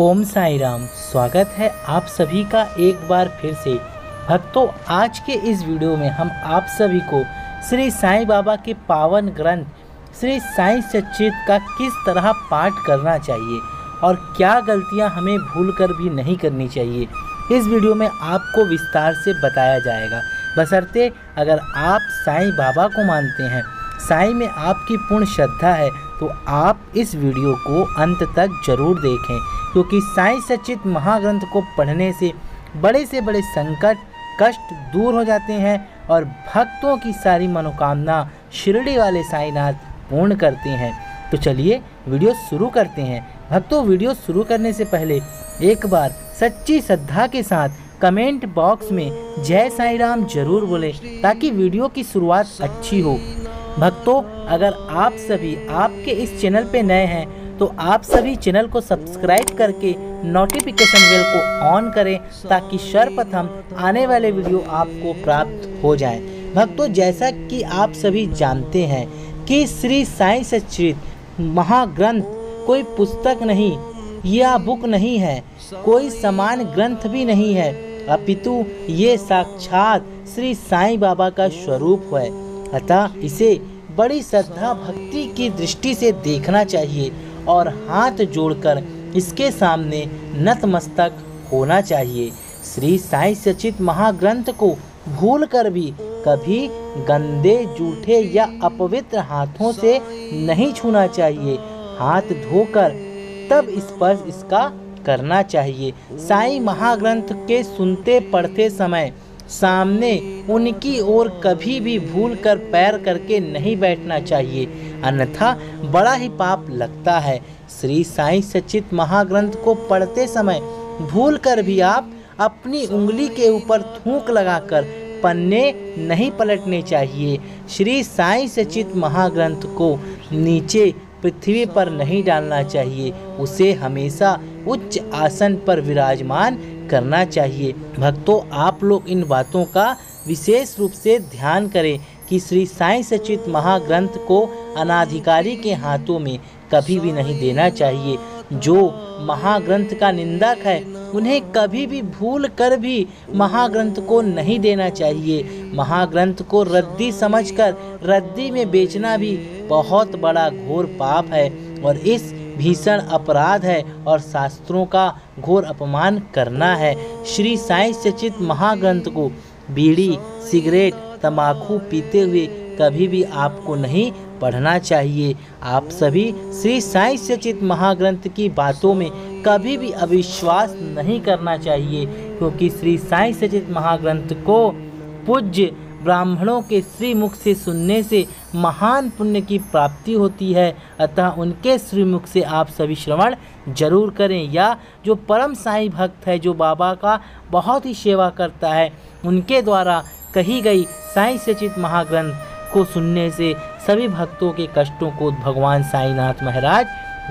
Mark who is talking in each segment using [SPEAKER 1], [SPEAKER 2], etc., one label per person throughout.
[SPEAKER 1] ओम साई राम स्वागत है आप सभी का एक बार फिर से। भक्तों, आज के इस वीडियो में हम आप सभी को श्री साईं बाबा के पावन ग्रंथ, श्री साईं सच्चित का किस तरह पाठ करना चाहिए और क्या गलतियाँ हमें भूल कर भी नहीं करनी चाहिए, इस वीडियो में आपको विस्तार से बताया जाएगा। बसरते अगर आप साईं बाबा को मानते हैं, साईं में आपकी पूर्ण श्रद्धा है तो आप इस वीडियो को अंत तक ज़रूर देखें। क्योंकि साई सचित महाग्रंथ को पढ़ने से बड़े से बड़े संकट, कष्ट दूर हो जाते हैं और भक्तों की सारी मनोकामना शिरडी वाले साईनाथ पूर्ण करते हैं। तो चलिए वीडियो शुरू करते हैं। भक्तों, वीडियो शुरू करने से पहले एक बार सच्ची श्रद्धा के साथ कमेंट बॉक्स में जय साई राम ज़रूर बोलें ताकि वीडियो की शुरुआत अच्छी हो। भक्तों, अगर आप सभी आपके इस चैनल पे नए हैं तो आप सभी चैनल को सब्सक्राइब करके नोटिफिकेशन बेल को ऑन करें ताकि सर्वप्रथम आने वाले वीडियो आपको प्राप्त हो जाए। भक्तों, जैसा कि आप सभी जानते हैं कि श्री साई सचित महाग्रंथ कोई पुस्तक नहीं या बुक नहीं है, कोई समान ग्रंथ भी नहीं है, अपितु ये साक्षात श्री साईं बाबा का स्वरूप है। अतः इसे बड़ी श्रद्धा भक्ति की दृष्टि से देखना चाहिए। और हाथ जोड़कर इसके सामने नतमस्तक होना चाहिए। श्री साई सचित महाग्रंथ को भूल कर भी कभी गंदे, जूठे या अपवित्र हाथों से नहीं छूना चाहिए। हाथ धोकर तब इस पर इसका करना चाहिए। साई महाग्रंथ के सुनते पढ़ते समय सामने उनकी ओर कभी भी भूल कर पैर करके नहीं बैठना चाहिए। अन्यथा बड़ा ही पाप लगता है। श्री साईं सचित महाग्रंथ को पढ़ते समय भूल कर भी आप अपनी उंगली के ऊपर थूक लगाकर पन्ने नहीं पलटने चाहिए। श्री साईं सचित महाग्रंथ को नीचे पृथ्वी पर नहीं डालना चाहिए। उसे हमेशा उच्च आसन पर विराजमान करना चाहिए। भक्तों, आप लोग इन बातों का विशेष रूप से ध्यान करें कि श्री साई सचित महाग्रंथ को अनाधिकारी के हाथों में कभी भी नहीं देना चाहिए। जो महाग्रंथ का निंदक है, उन्हें कभी भी भूल कर भी महाग्रंथ को नहीं देना चाहिए। महाग्रंथ को रद्दी समझकर, रद्दी में बेचना भी बहुत बड़ा घोर पाप है। और इस भीषण अपराध है और शास्त्रों का घोर अपमान करना है। श्री साई सचित महाग्रंथ को बीड़ी, सिगरेट, तंबाकू पीते हुए कभी भी आपको नहीं पढ़ना चाहिए। आप सभी श्री साई सचित महाग्रंथ की बातों में कभी भी अविश्वास नहीं करना चाहिए, क्योंकि श्री साई सचित महाग्रंथ को पूज्य ब्राह्मणों के श्रीमुख से सुनने से महान पुण्य की प्राप्ति होती है। अतः उनके श्रीमुख से आप सभी श्रवण ज़रूर करें। या जो परम साई भक्त है, जो बाबा का बहुत ही सेवा करता है, उनके द्वारा कही गई साई सचित महाग्रंथ को सुनने से सभी भक्तों के कष्टों को भगवान साईनाथ महाराज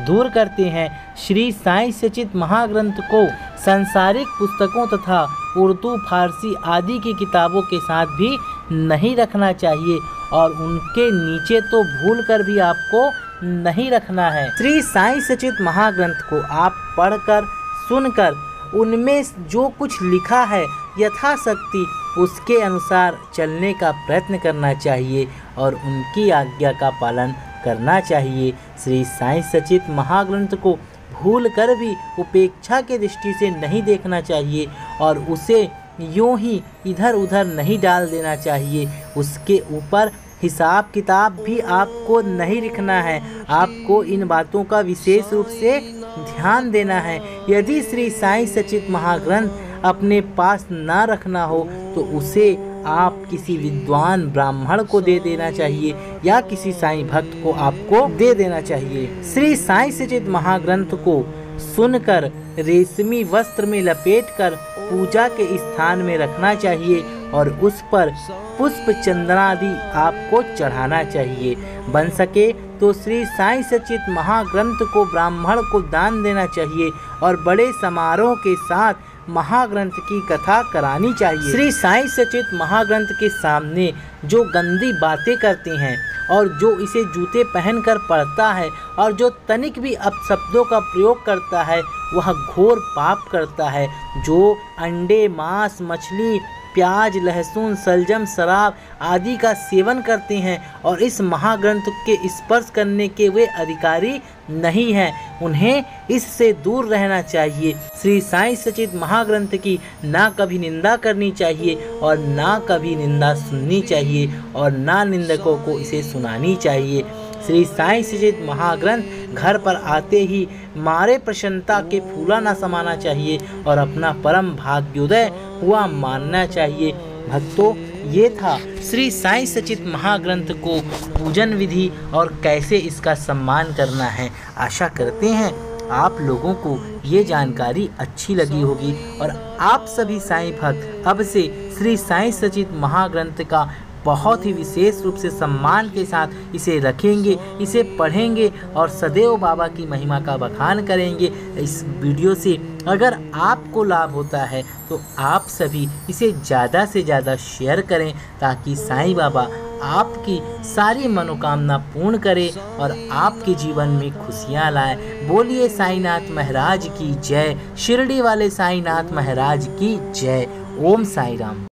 [SPEAKER 1] दूर करते हैं। श्री साई सचित महाग्रंथ को सांसारिक पुस्तकों तथा उर्दू, फारसी आदि की किताबों के साथ भी नहीं रखना चाहिए। और उनके नीचे तो भूल कर भी आपको नहीं रखना है। श्री साई सचित महाग्रंथ को आप पढ़कर, सुनकर, उनमें जो कुछ लिखा है, यथाशक्ति, उसके अनुसार चलने का प्रयत्न करना चाहिए और उनकी आज्ञा का पालन करना चाहिए। श्री साई सचित महाग्रंथ को भूल कर भी उपेक्षा के दृष्टि से नहीं देखना चाहिए और उसे यूँ ही इधर उधर नहीं डाल देना चाहिए। उसके ऊपर हिसाब किताब भी आपको नहीं लिखना है। आपको इन बातों का विशेष रूप से ध्यान देना है। यदि श्री साई सचित महाग्रंथ अपने पास ना रखना हो तो उसे आप किसी विद्वान ब्राह्मण को दे देना चाहिए या किसी साईं भक्त को आपको दे देना चाहिए। श्री साई सचित महाग्रंथ को सुनकर, रेशमी वस्त्र में लपेटकर पूजा के स्थान में रखना चाहिए और उस पर पुष्प चंदनादि आपको चढ़ाना चाहिए। बन सके तो श्री साई सचित महाग्रंथ को ब्राह्मण को दान देना चाहिए और बड़े समारोह के साथ महाग्रंथ की कथा करानी चाहिए। श्री साई सचित महाग्रंथ के सामने जो गंदी बातें करते हैं और जो इसे जूते पहनकर पढ़ता है और जो तनिक भी अपशब्दों का प्रयोग करता है, वह घोर पाप करता है। जो अंडे, मांस, मछली, प्याज, लहसुन सलजम शराब आदि का सेवन करते हैं और इस महाग्रंथ के स्पर्श करने के वे अधिकारी नहीं हैं, उन्हें इससे दूर रहना चाहिए। श्री साई सचित महाग्रंथ की ना कभी निंदा करनी चाहिए और ना कभी निंदा सुननी चाहिए और ना निंदकों को इसे सुनानी चाहिए। श्री साई सचित महाग्रंथ घर पर आते ही मारे प्रसन्नता के फूला ना समाना चाहिए और अपना परम भाग्योदय हुआ मानना चाहिए। भक्तों, ये था श्री साईं सचित महाग्रंथ को पूजन विधि और कैसे इसका सम्मान करना है। आशा करते हैं आप लोगों को ये जानकारी अच्छी लगी होगी और आप सभी साईं भक्त अब से श्री साईं सचित महाग्रंथ का बहुत ही विशेष रूप से सम्मान के साथ इसे रखेंगे, इसे पढ़ेंगे और सदैव बाबा की महिमा का बखान करेंगे। इस वीडियो से अगर आपको लाभ होता है तो आप सभी इसे ज़्यादा से ज़्यादा शेयर करें ताकि साईं बाबा आपकी सारी मनोकामना पूर्ण करे और आपके जीवन में खुशियाँ लाए। बोलिए साईनाथ महाराज की जय, शिरडी वाले साईनाथ महाराज की जय। ओम साई राम